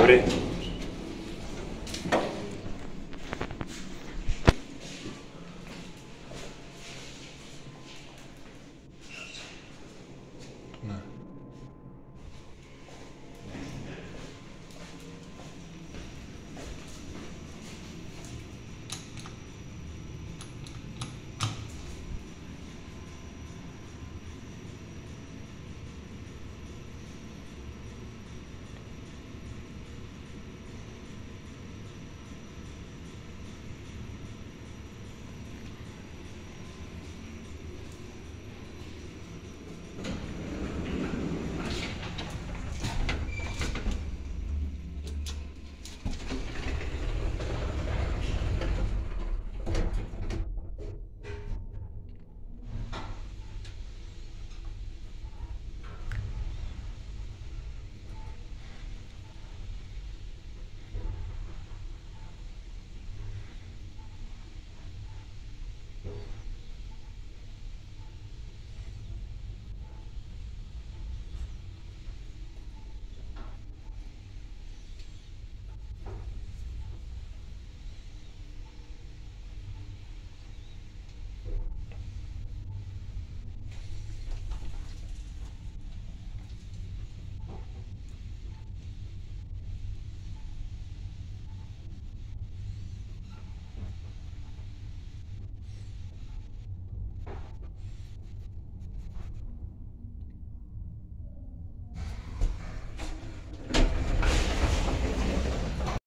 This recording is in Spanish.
Abre.